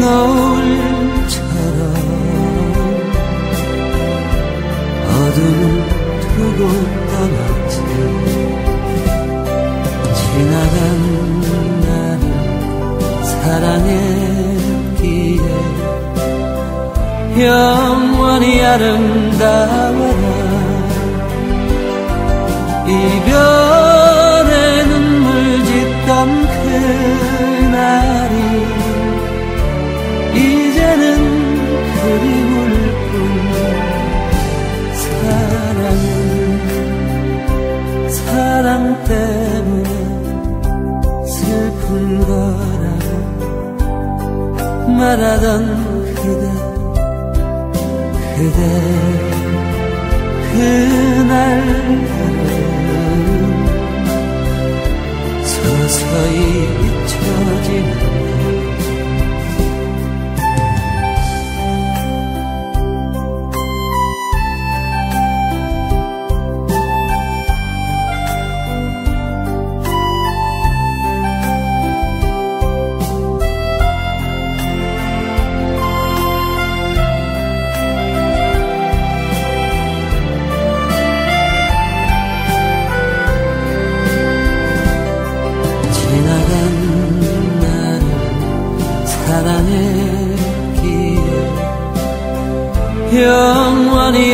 너울처럼 어둠을 두고 떠났지. 지나간 나를 사랑했기에 영원히 아름다워라. 이별 말하던 그대 그대 그날들은 서서히 잊혀지는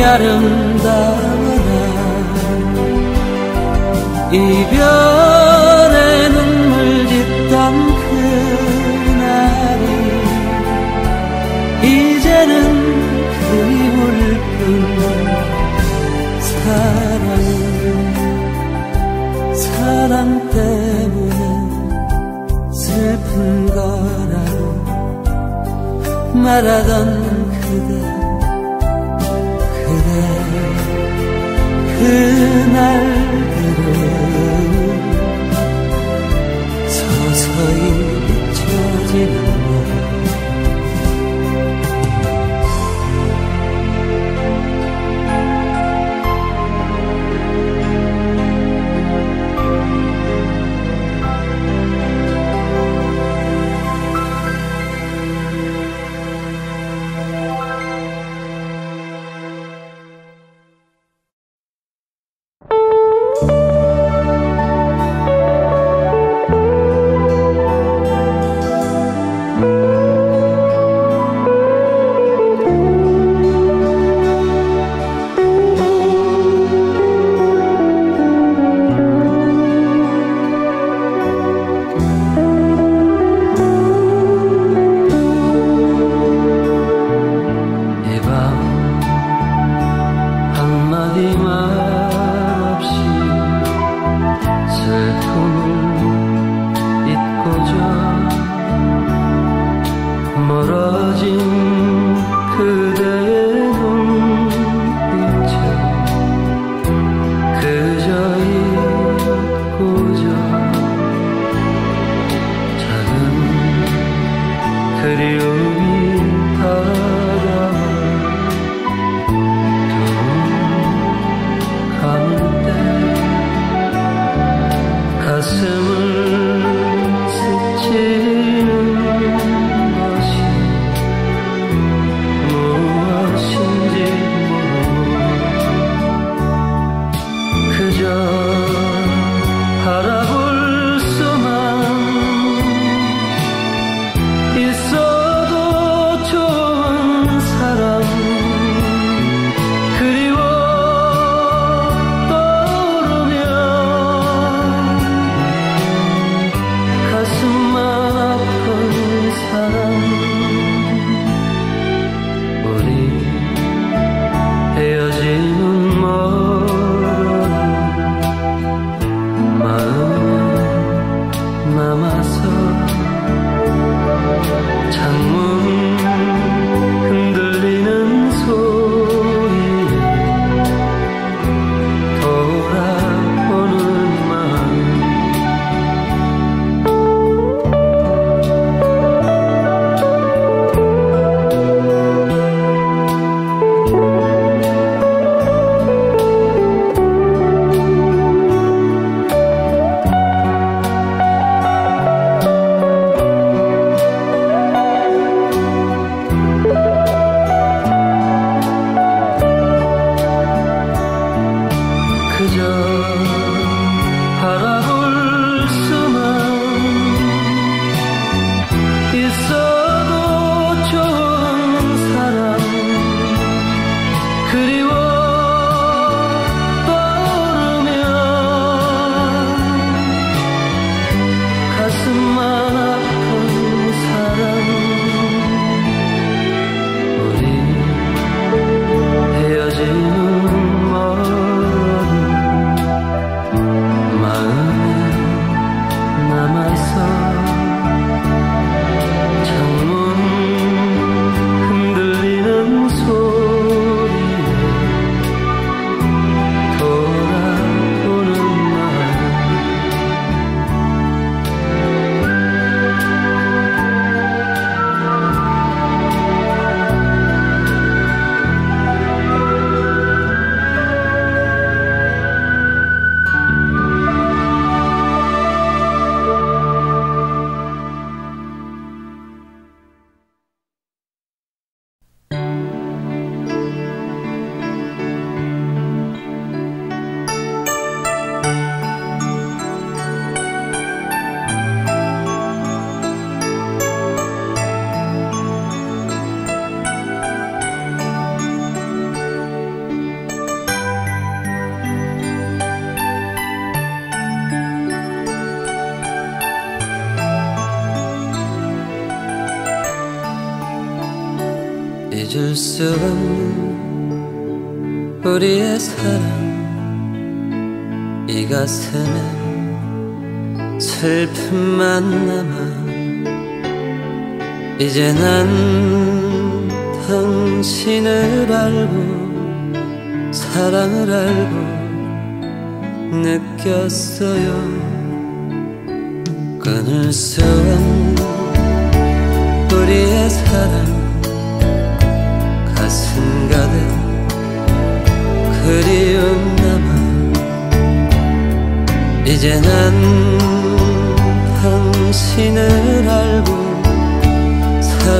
아름다워라 이별의 눈물 짓던 그날이 이제는 그리울 뿐 사랑은 사랑 때문에 슬픈 거라고 말하던 날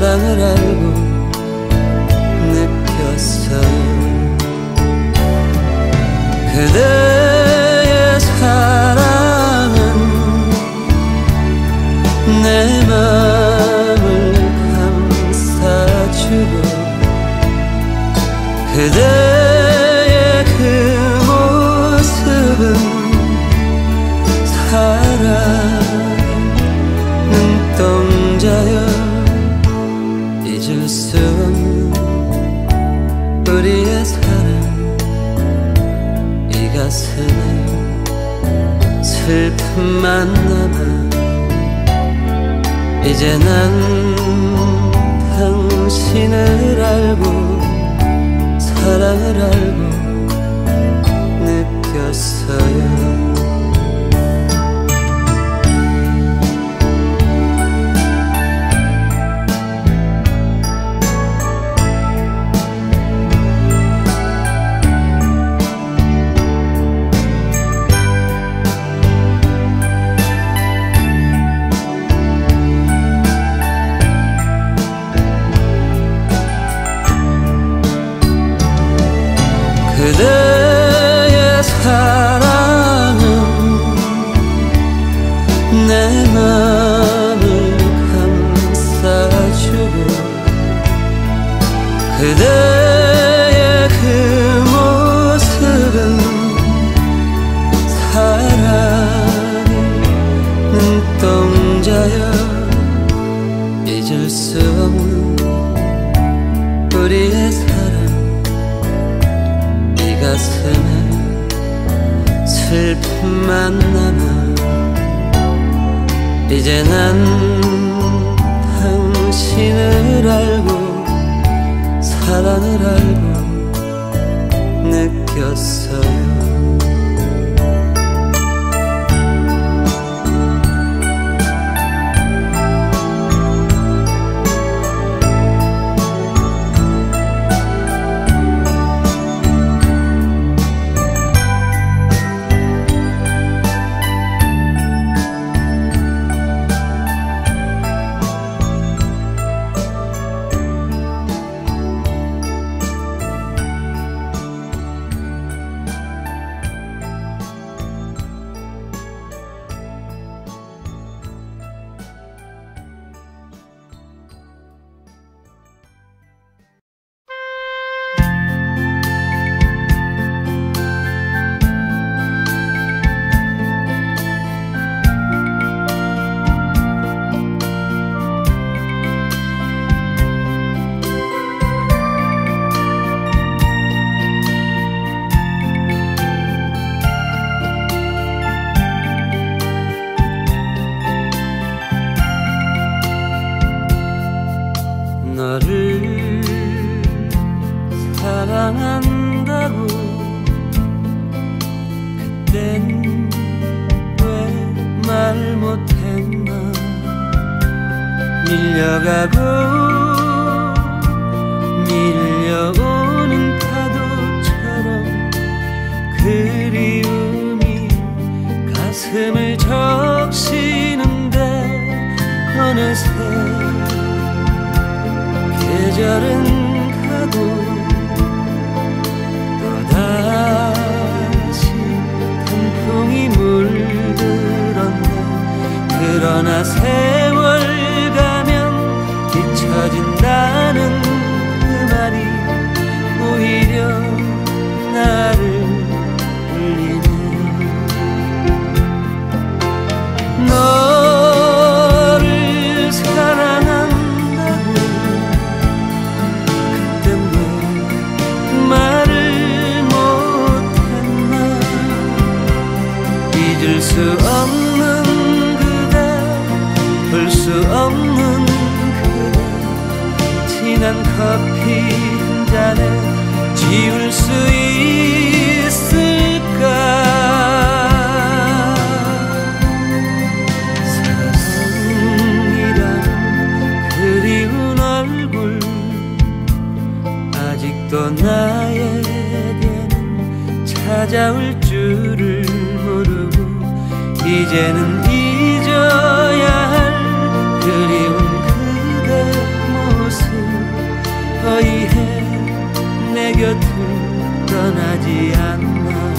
사랑을 알고 느꼈어. 그대 이제 난 당신을 알고 사랑을 알고 서서히 해내 곁을 떠나지 않나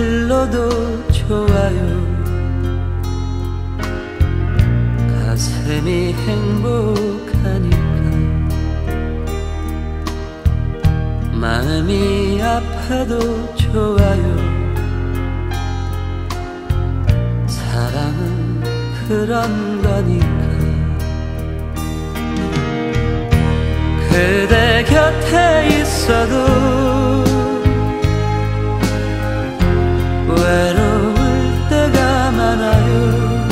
흘러도 좋아요. 가슴이 행복하니까. 마음이 아파도 좋아요. 사랑은 그런 거니까. 그대 곁에 있어도 외로울 때가 많아요.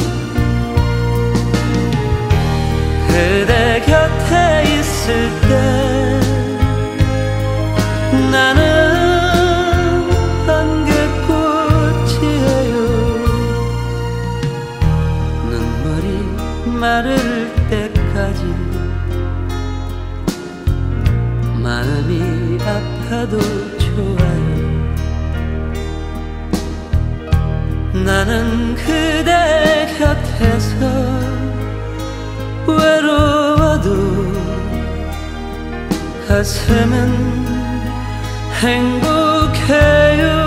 그대 곁에 있을 때 그대 곁에서 외로워도 가슴은 행복해요.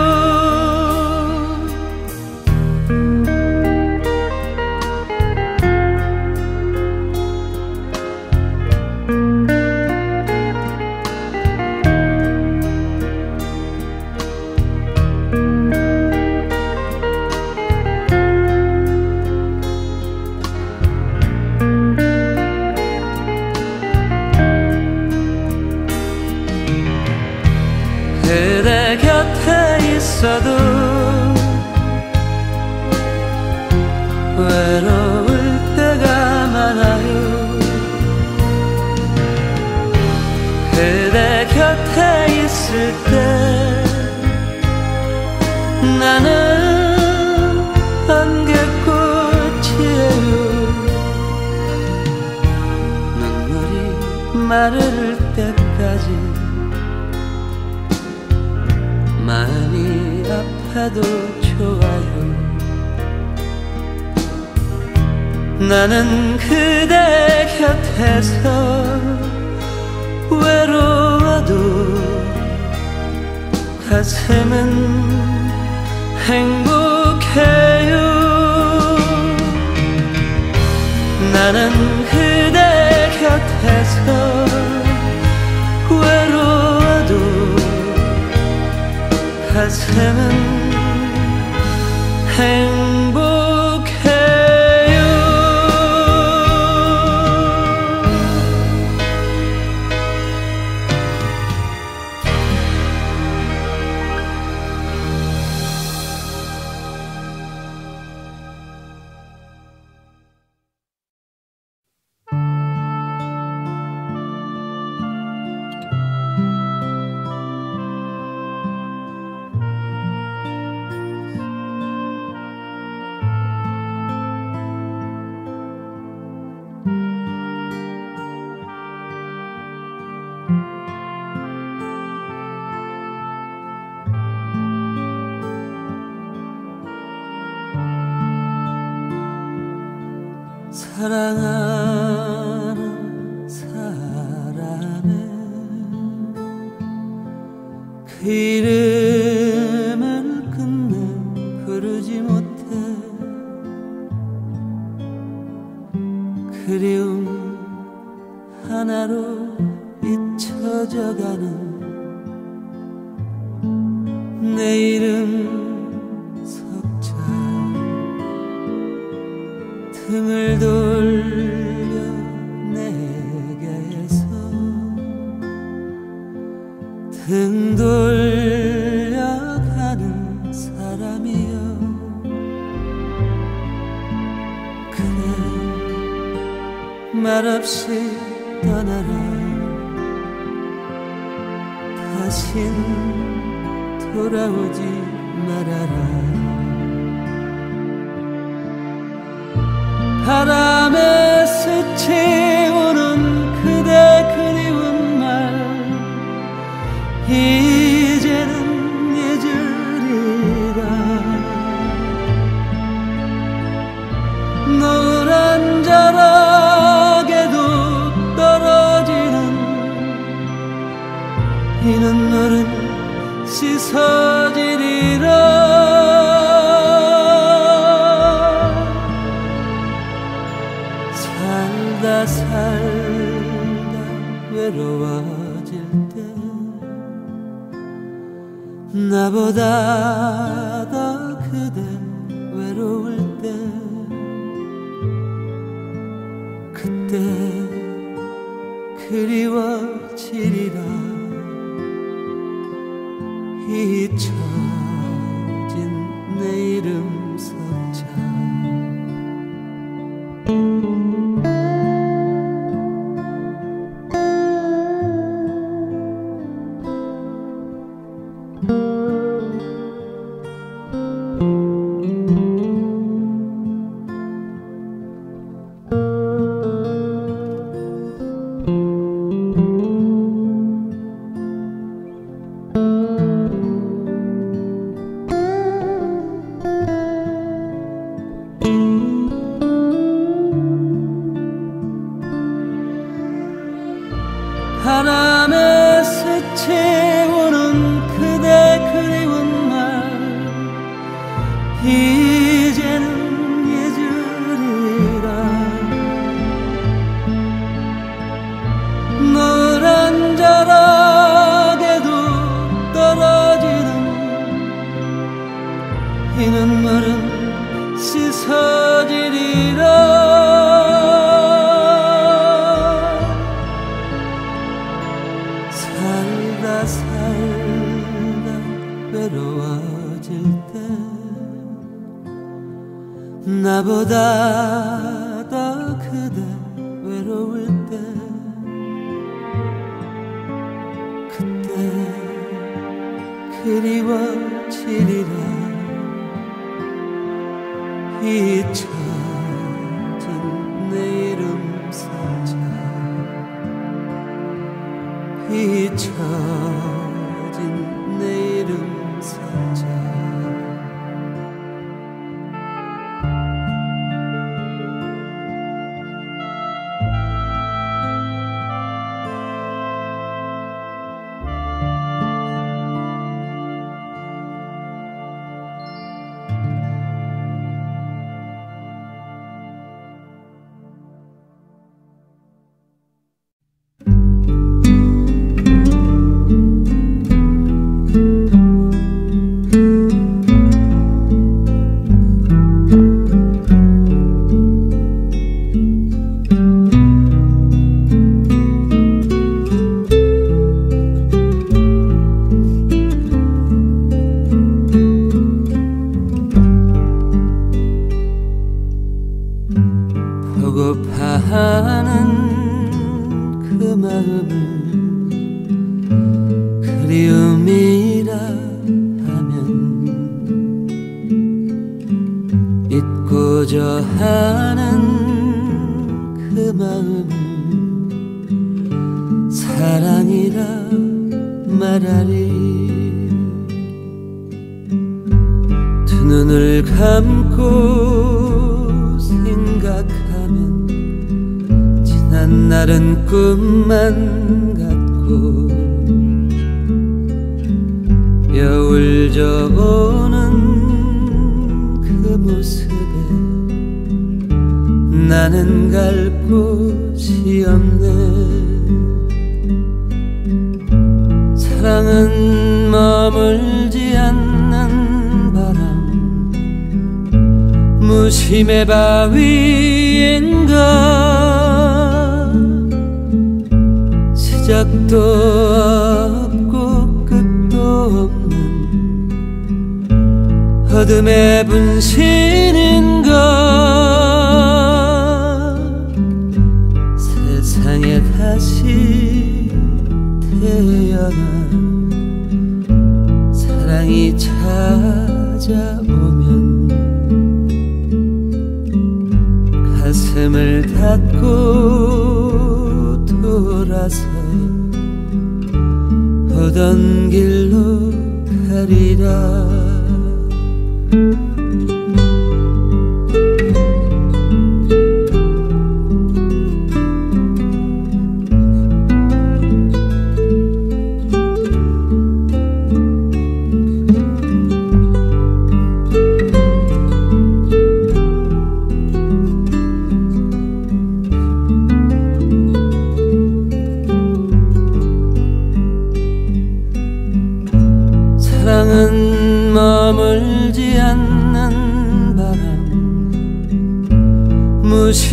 마를 때까지 많이 아파도 좋아요. 나는 그대 곁에서 외로워도 가슴은 행복해요. 나는 그대 곁에서 als heaven hängen 이눈물은 씻어지리라. 살다 살다 외로워질 때 나보다 더 그대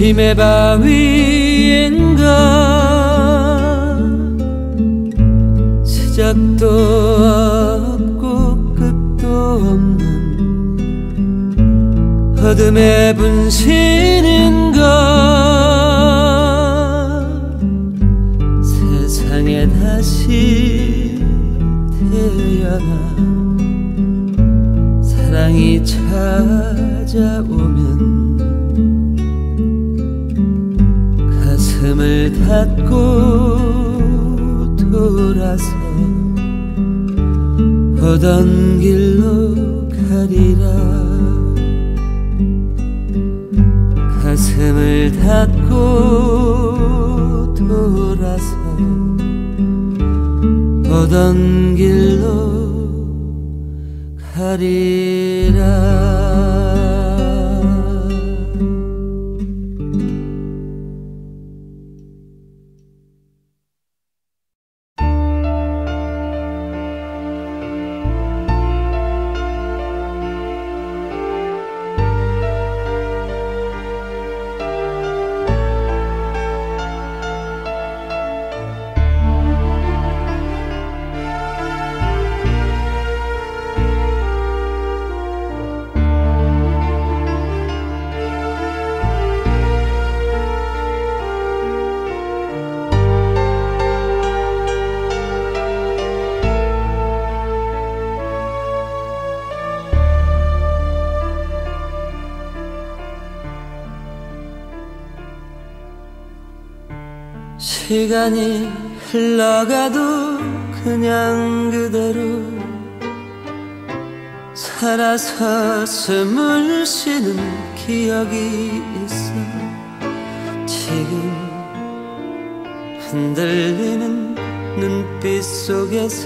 심해 바위인가 시작도 없고 끝도 없는 어둠의 분신 오던 길로 가리라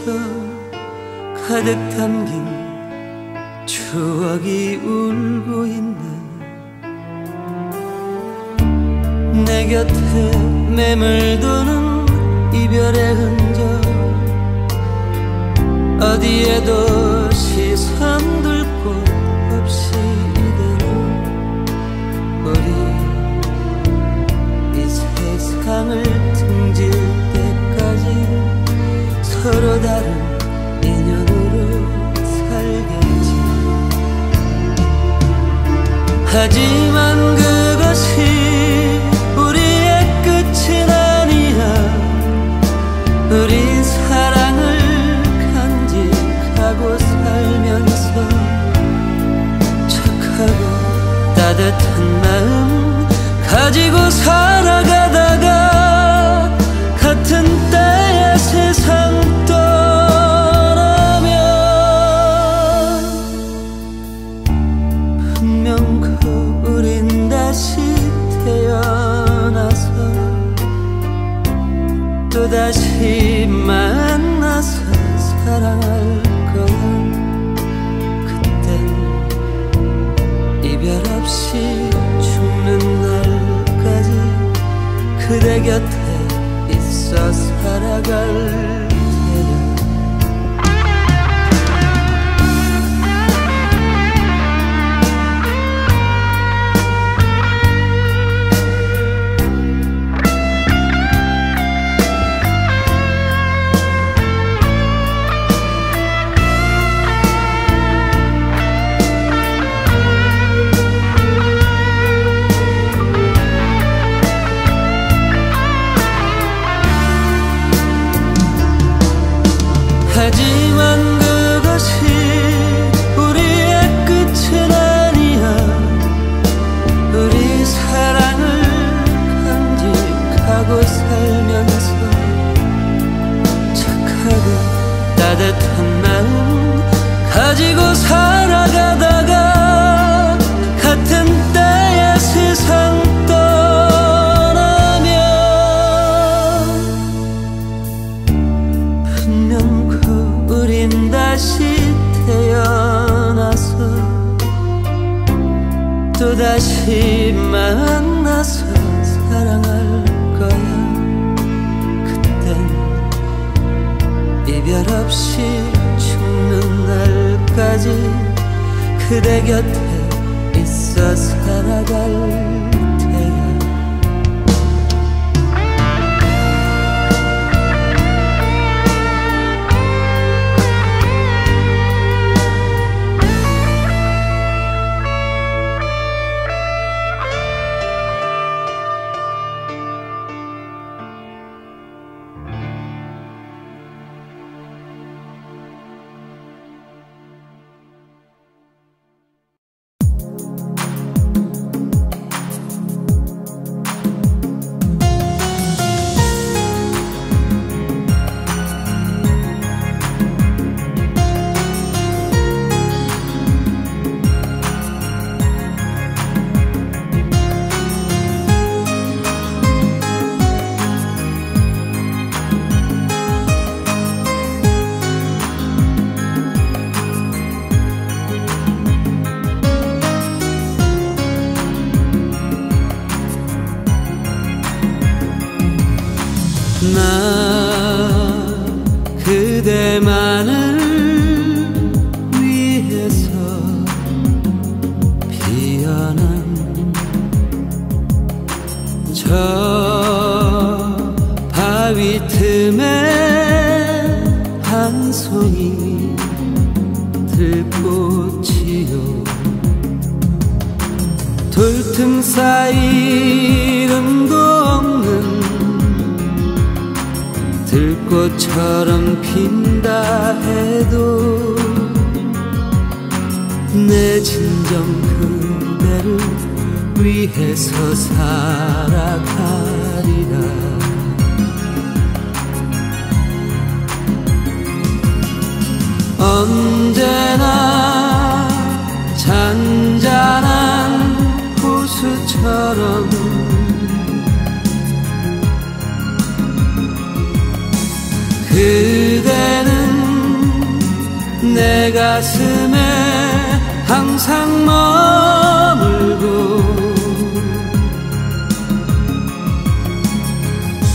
가득 담긴 추억이 울고 있네 내 곁에 매물도는 이별의 흔적 어디에도 시선 둘 곳 없이 이대로 우리 이 세상을 등질 서로 다른 인연으로 살겠지. 하지만 그것이 우리의 끝은 아니야. 우린 사랑을 간직하고 살면서 착하고 따뜻한 마음 가지고 살아가다가 곁에 있어 살아갈 살아가다가 같은 때의 세상 떠나면 분명 그 우린 다시 태어나서 또다시 만나서 사랑할 거야. 그땐 이별 없이 날까지 그대 곁에 있어 살아갈 내 가슴에 항상 머물고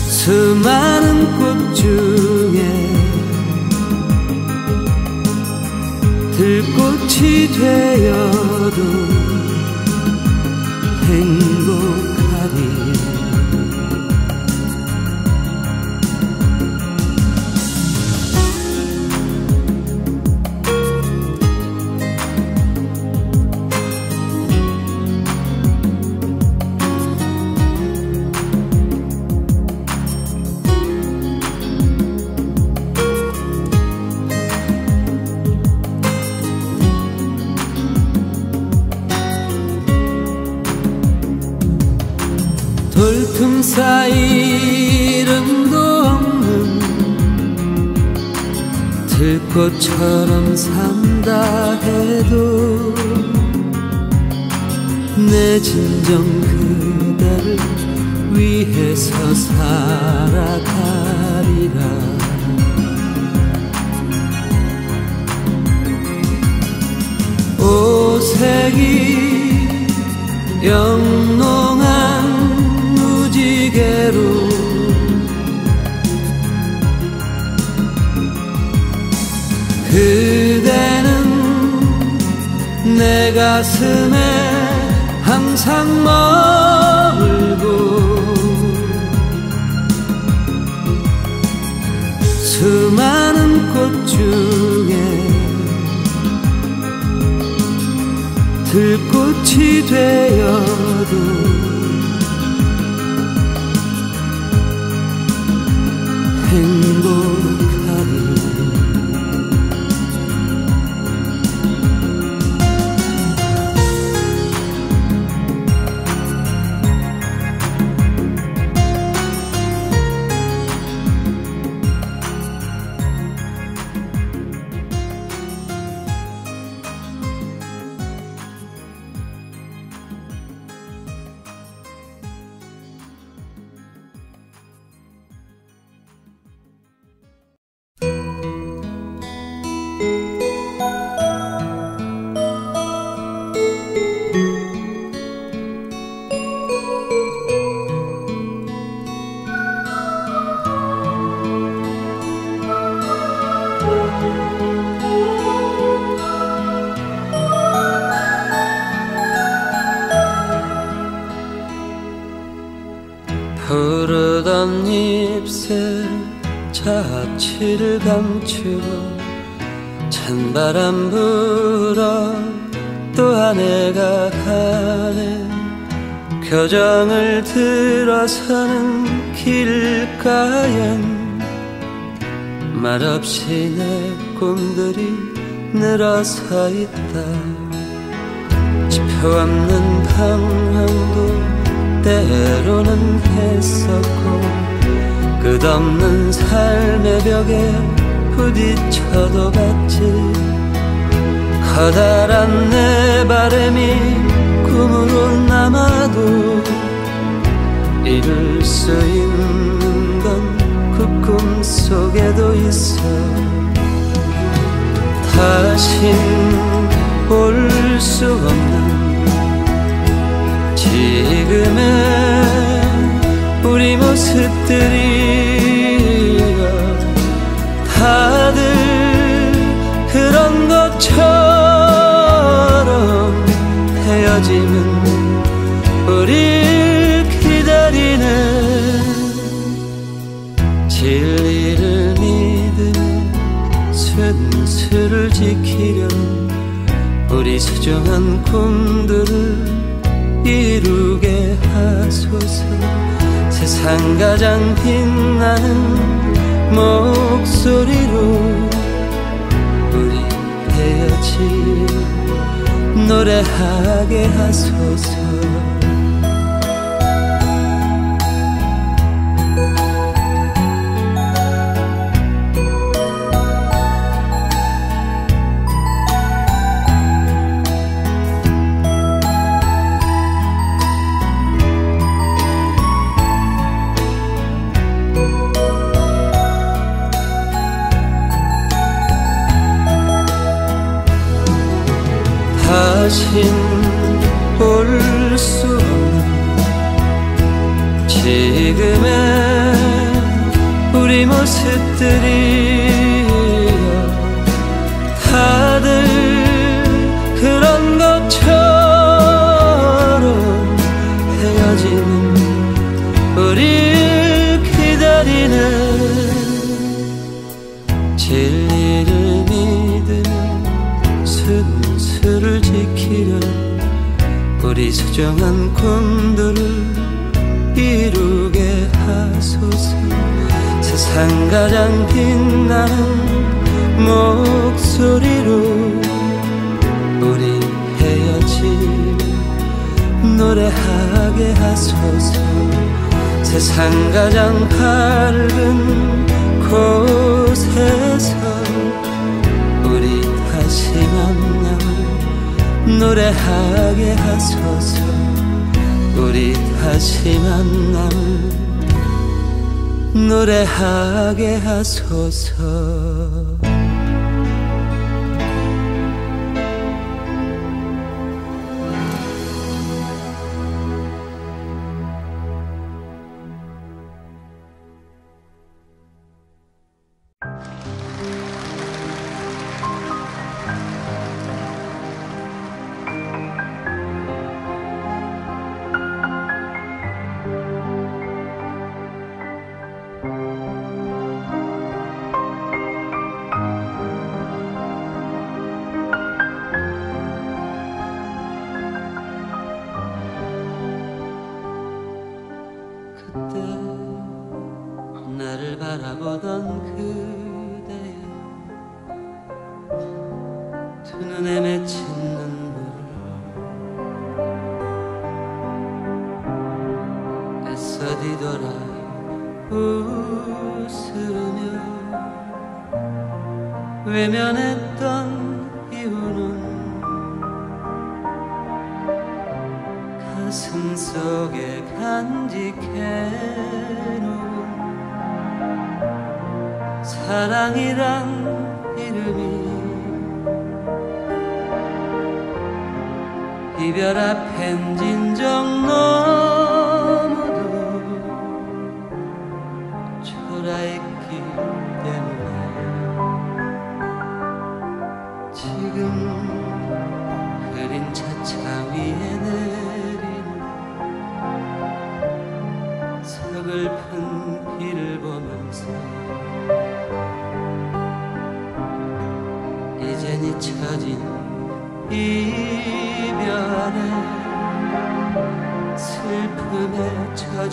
수많은 꽃 중에 들꽃이 되어 들꽃처럼 산다 해도 내 진정 그대를 위해서 살아가리라. 오색이 영롱한 무지개로 가슴에 항상 머물고 수많은 꽃 중에 들꽃이 되어도 바람 불어 또 아내가 가네 교정을 들어서는 길가엔 말없이 내 꿈들이 늘어서 있다. 지표 없는 방황도 때로는 했었고 끝없는 삶의 벽에 부딪혀도 봤지 커다란 내 바람이 꿈으로 남아도 이룰 수 있는 건 그 꿈 속에도 있어. 다신 볼수 없는 지금의 우리 모습들이 다들 그런 것처럼 헤어짐은 우릴 기다리는 진리를 믿으며 순수를 지키려 우리 소중한 꿈들을 이루게 하소서. 세상 가장 빛나는 목소리로 우리 헤어지 노래하게 하소서 다신 올 수 없는 지금의 우리 모습들이 목소리로 우리 헤어짐 노래하게 하소서. 세상 가장 밝은 곳에서 우리 다시 만나 노래하게 하소서. 우리 다시 만나 노래하게 하소서. 이별 앞엔 진정 너.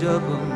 这个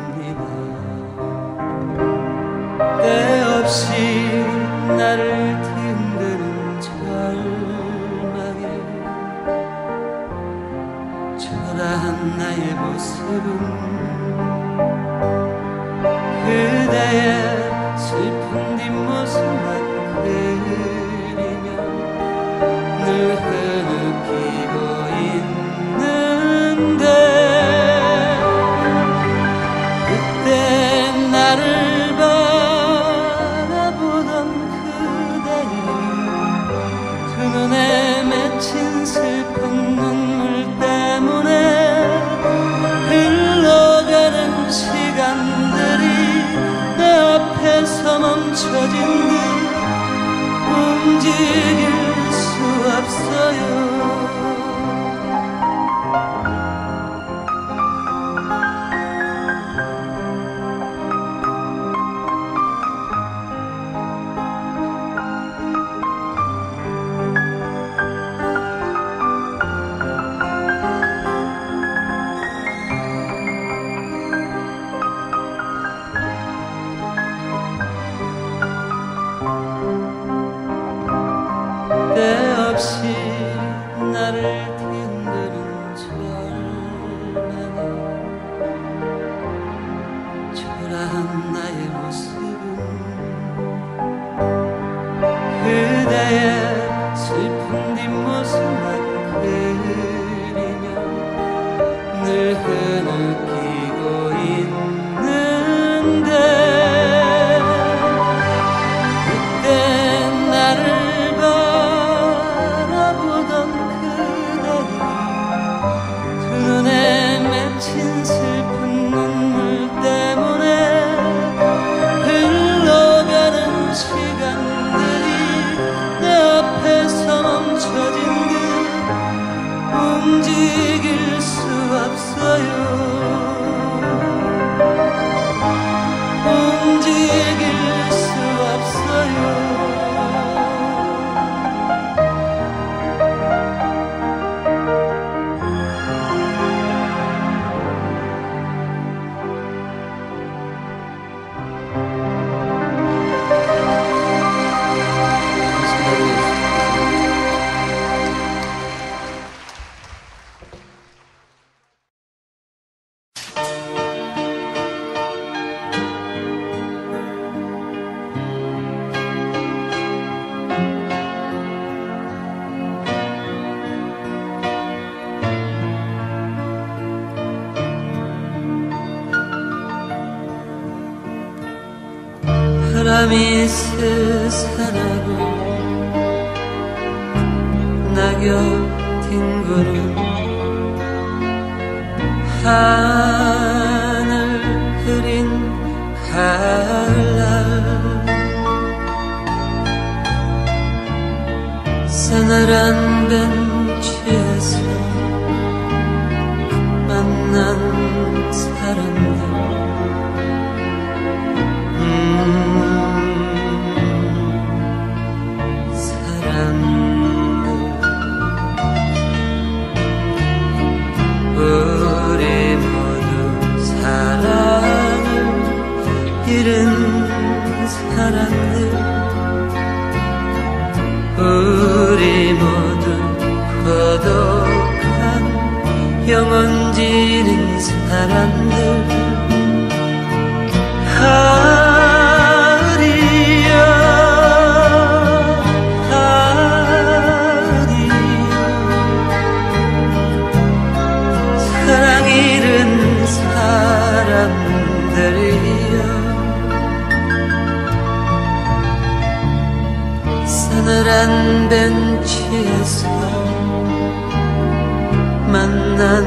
난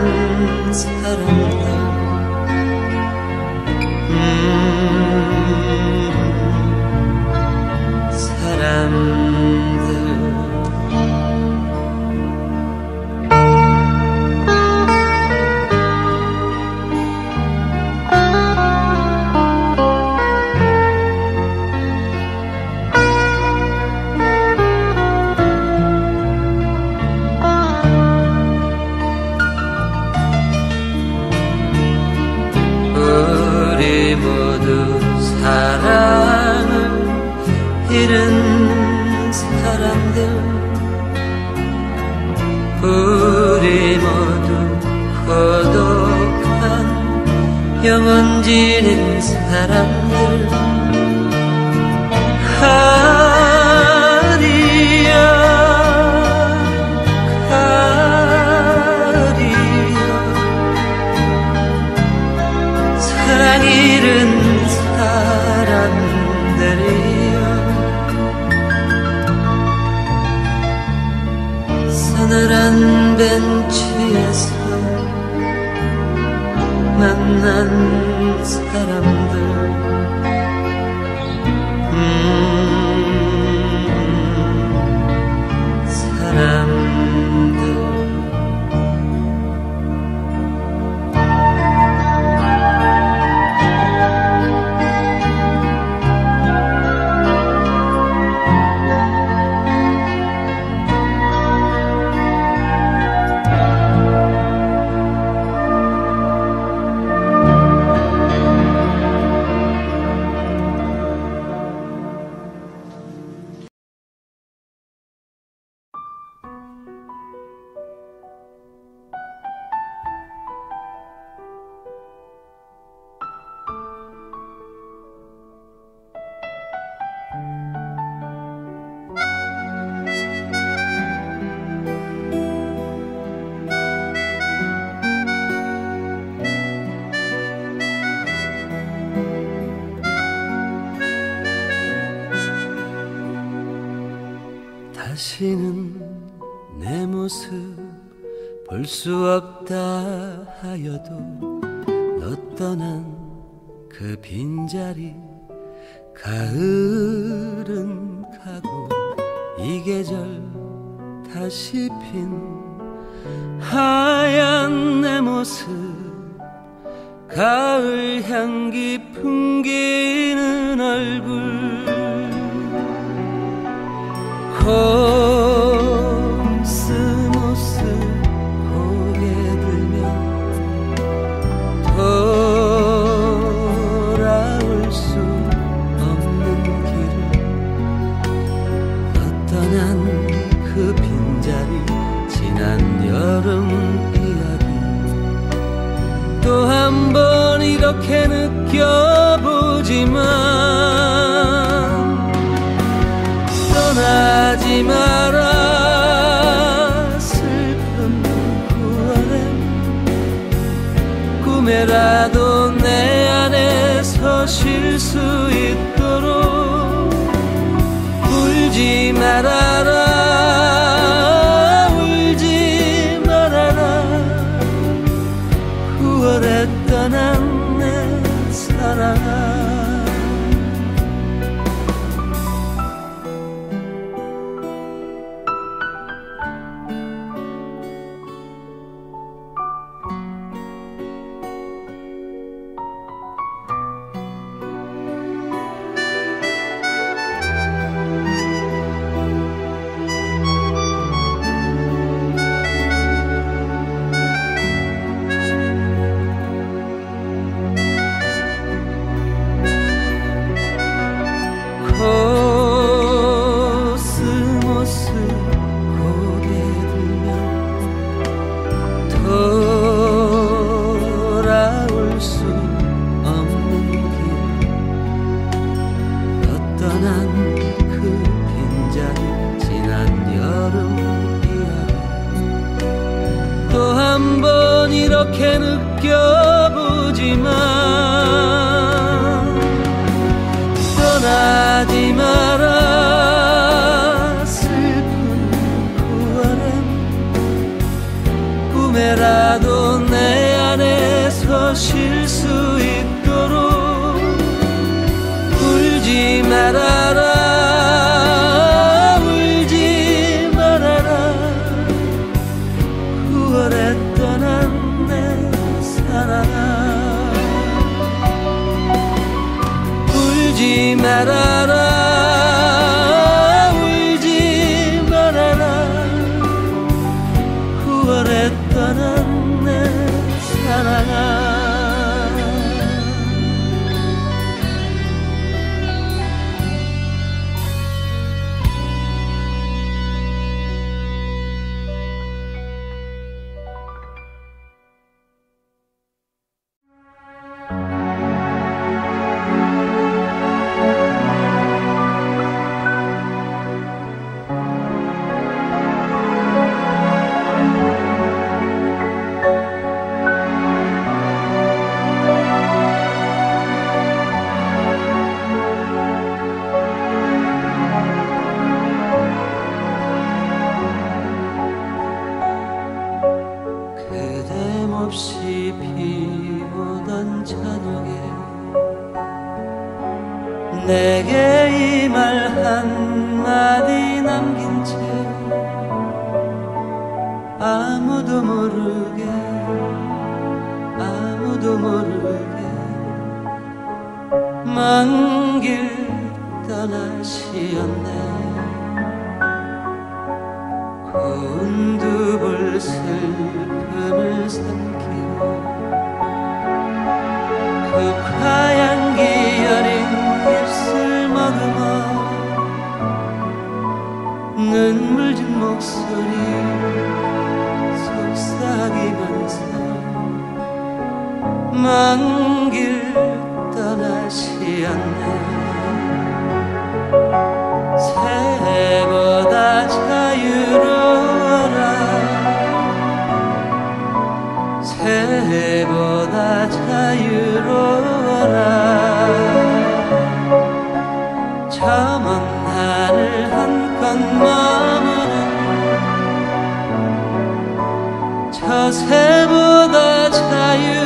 사랑 모습 볼 수 없다 하여도 너 떠난 그 빈자리 가을은 가고 이 계절 다시 핀 하얀 내 모습 가을 향기 풍기는 얼굴 그렇게 느껴. 조금이라도 내 안에서 쉴 수 있도록 울지 마라. 것에보다 자유.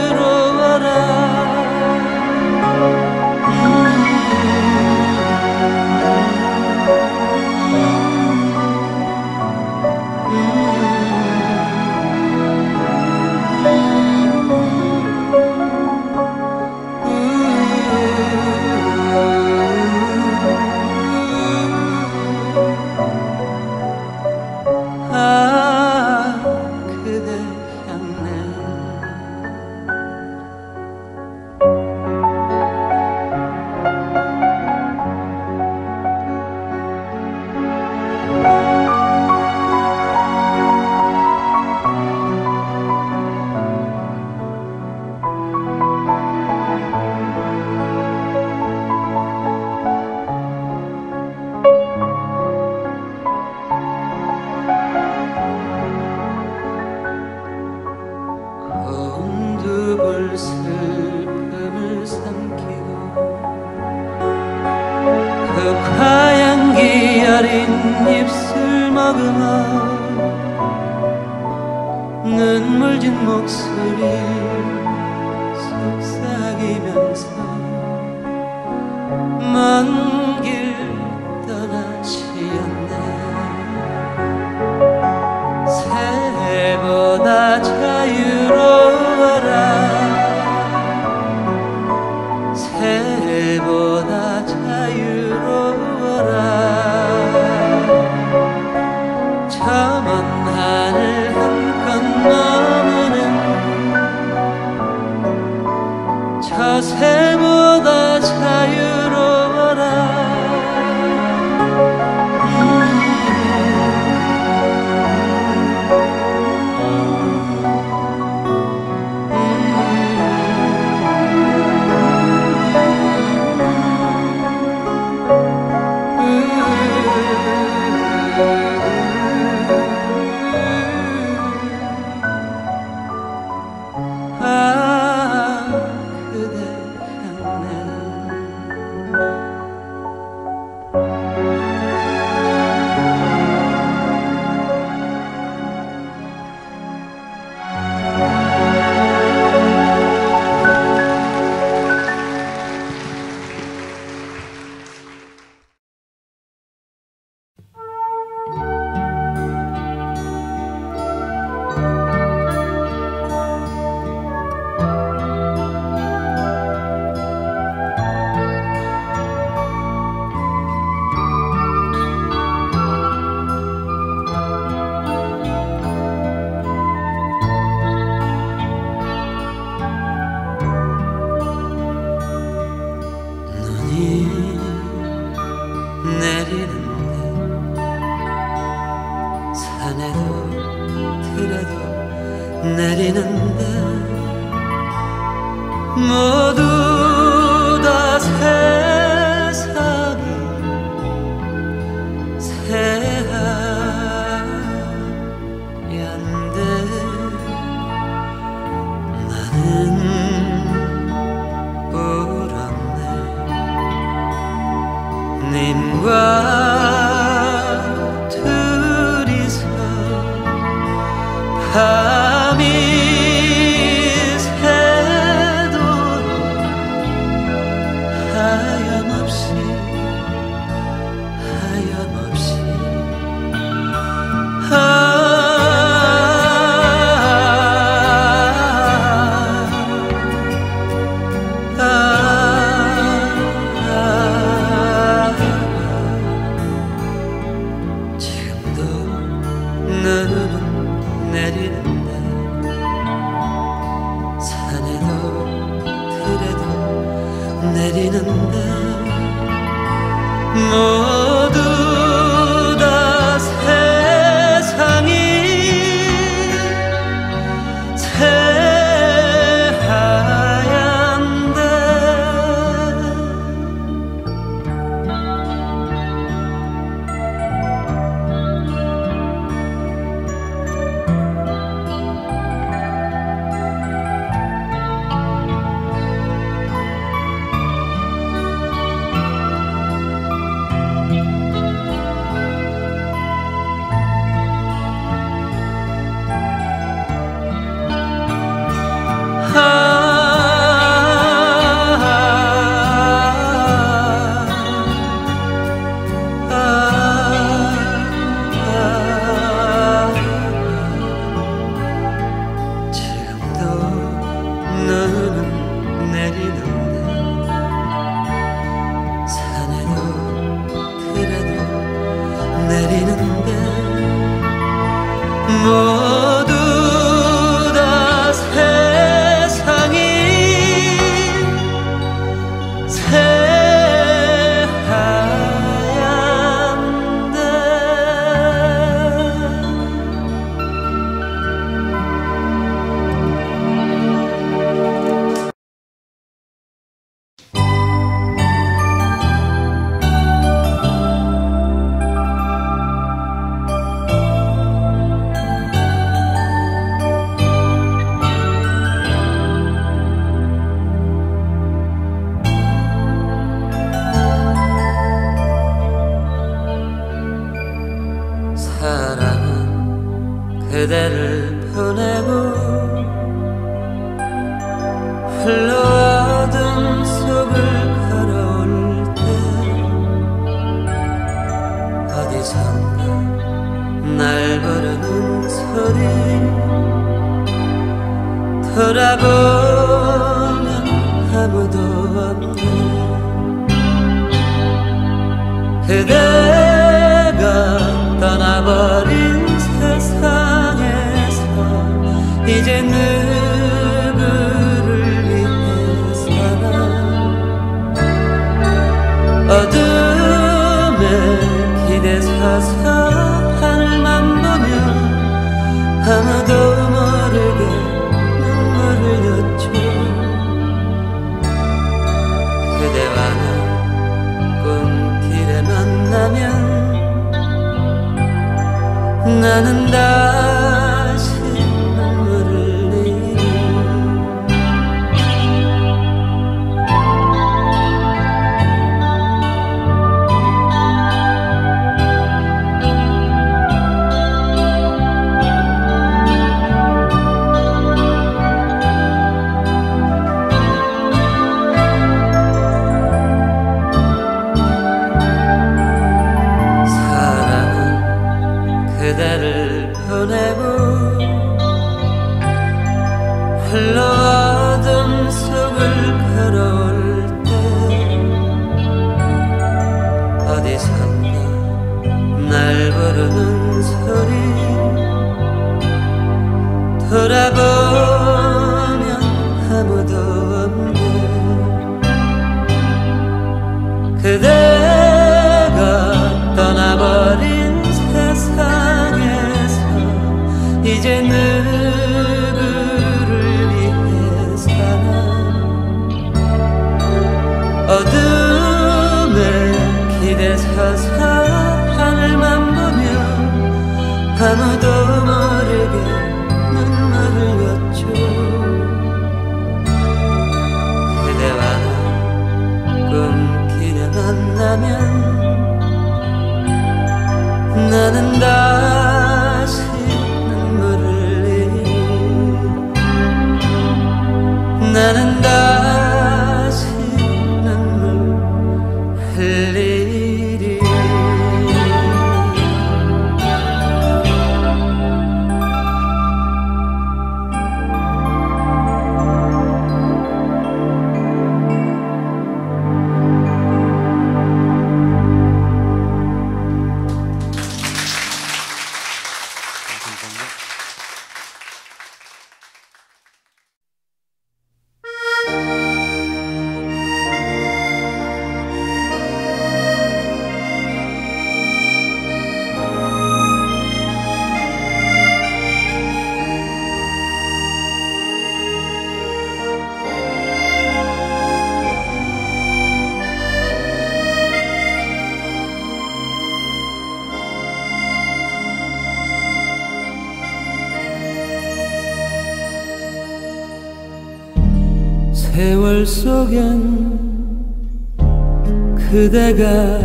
그대가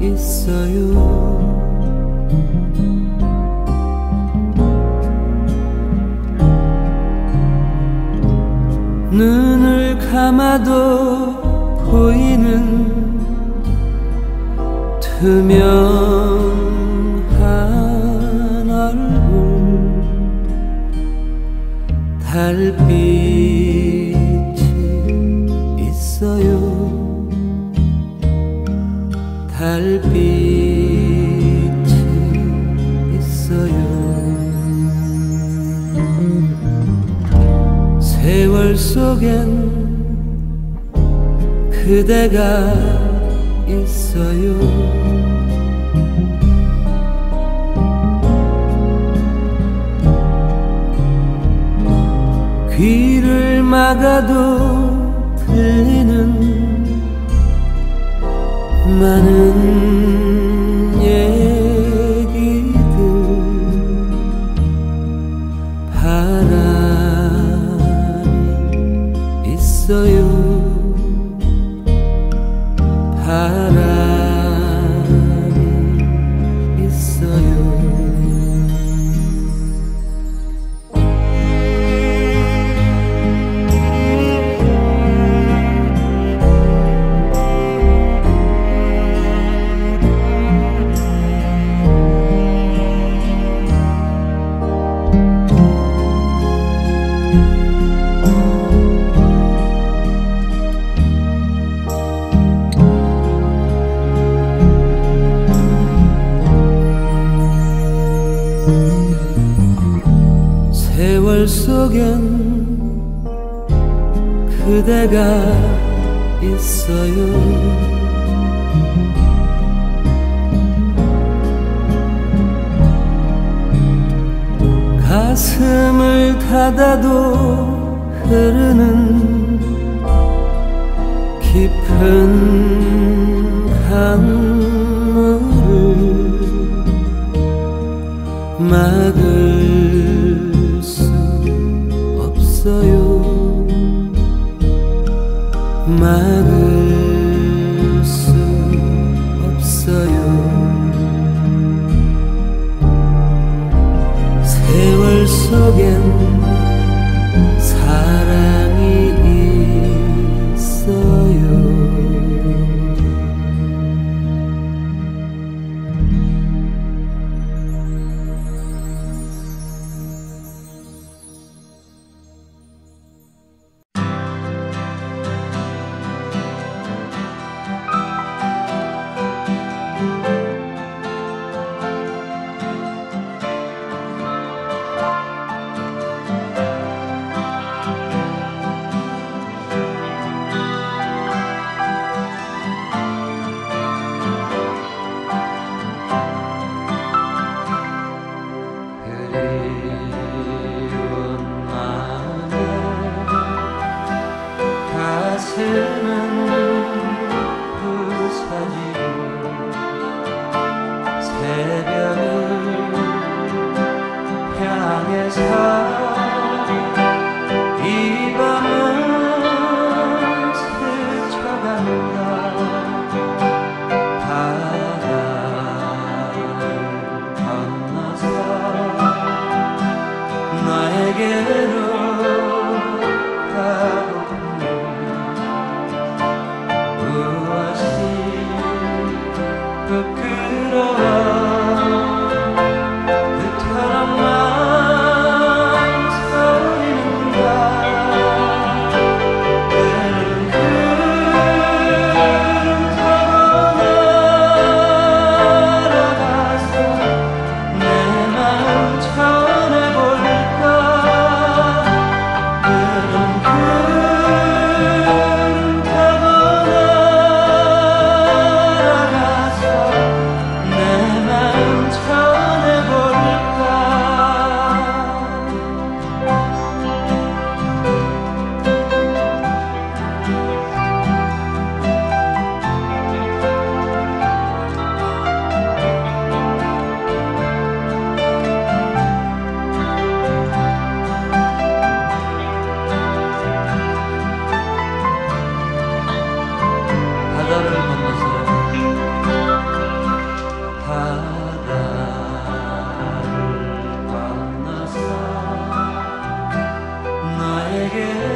있어요. 눈을 감아도 보이는 투명한 얼굴 달빛 그대가 있어요. 귀를 막아도 들리는 많은 அழகா again.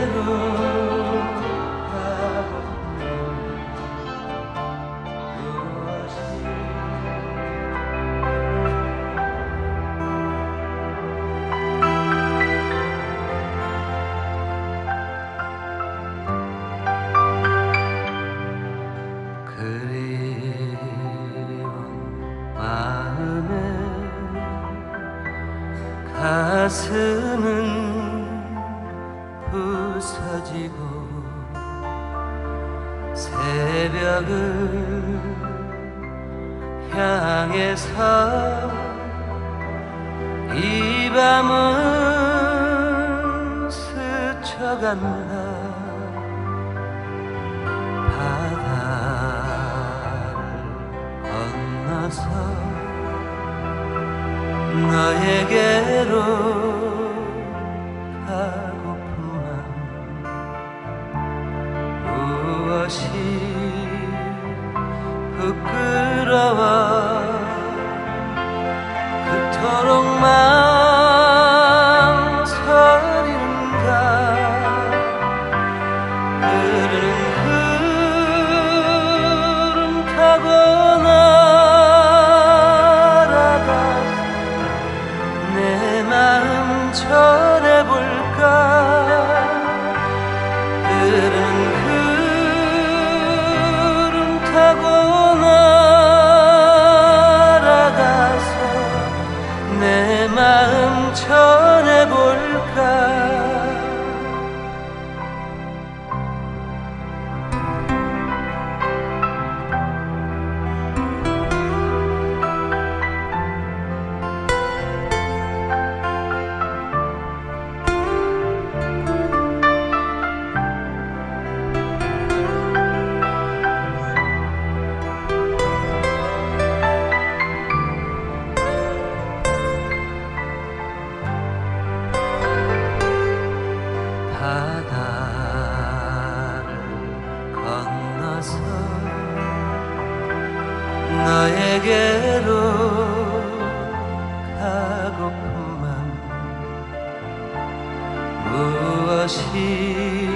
없이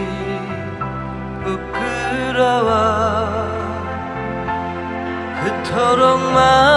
부끄러워. 그토록 많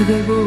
Today we'll